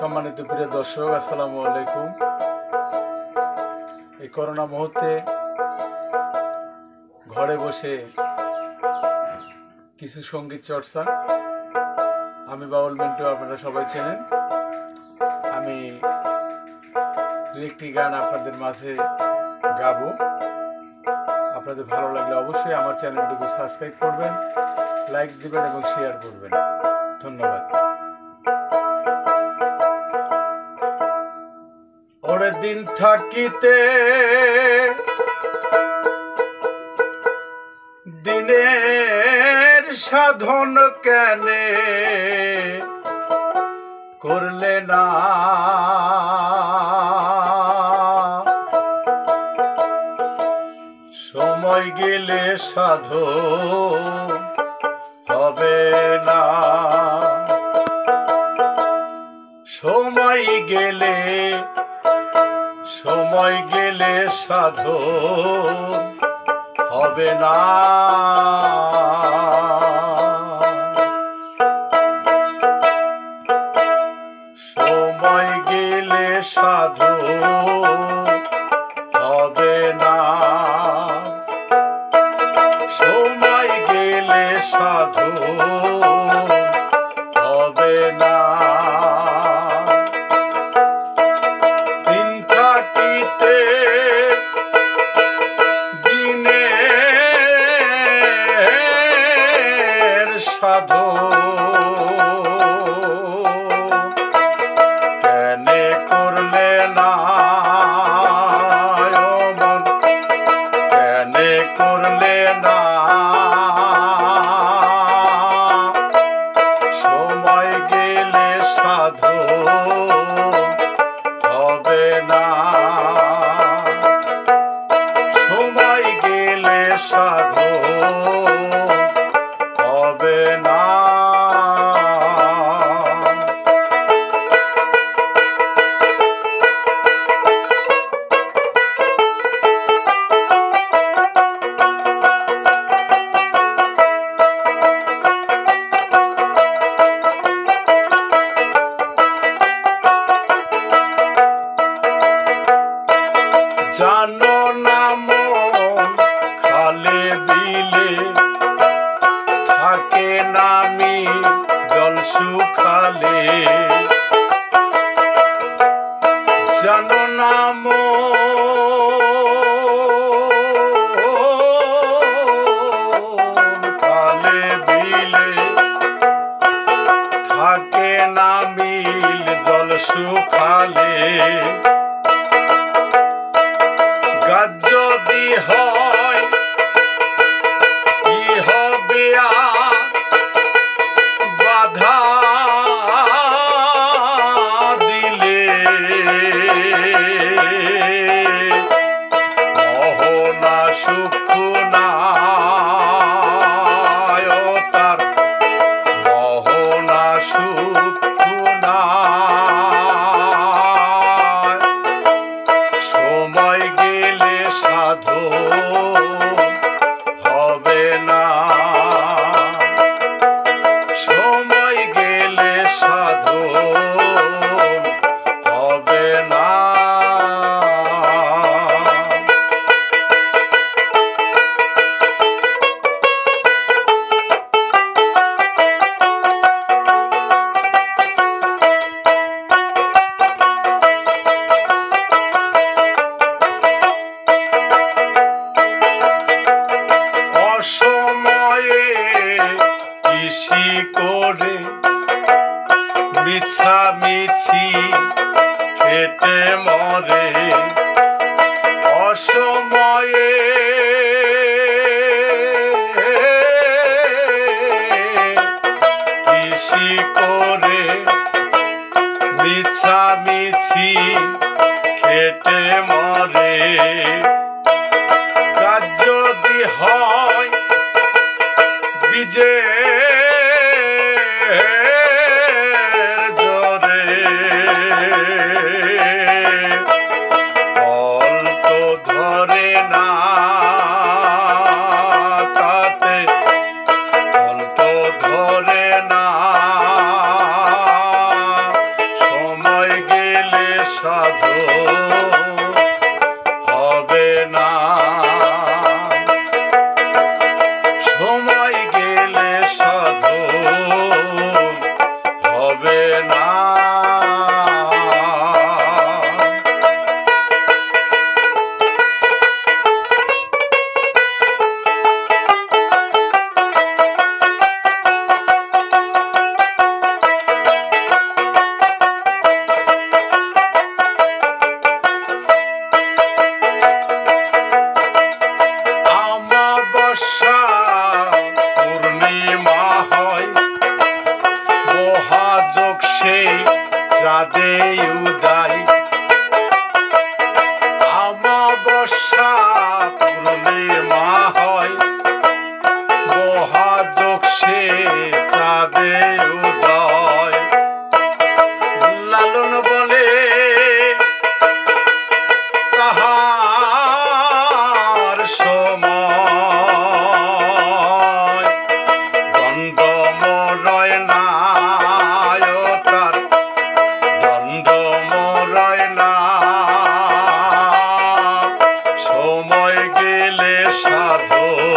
সম্মানিত প্রিয় দর্শক, আসসালামু আলাইকুম। এই করোনা মুহূর্তে ঘরে বসে কিছু সংগীত চর্চা আমি বাউল মিন্টু, আপনারা সবাই চেনেন। আমি দু একটি গান আপনাদের মাঝে গাবো। আপনাদের ভালো লাগলে অবশ্যই আমার চ্যানেলটিকে সাবস্ক্রাইব করবেন, লাইক দিবেন এবং শেয়ার করবেন। ধন্যবাদ। দিন থাকিতে। দিনের সাধন কেনে করলে না। সময় গেলে সাধু হবে না। সময় গেলে সময় গেলে সাধু হবে না। সময় গেলে সাধু হবে না। সময় গেলে সাধু করলে না। সময় গেলে সাধু হবে না। সময় গেলে সাধু হবে না। জানো না মন খালে বিলে থাকে নামি জল শুকালে। জানো না মন মিছামিছি খেটে মরে। অসময়ে গো সেই রাধে উদয়। আমাবস্যা পূর্ণিমা হয় মহাযোগ সে চাঁদের সাধু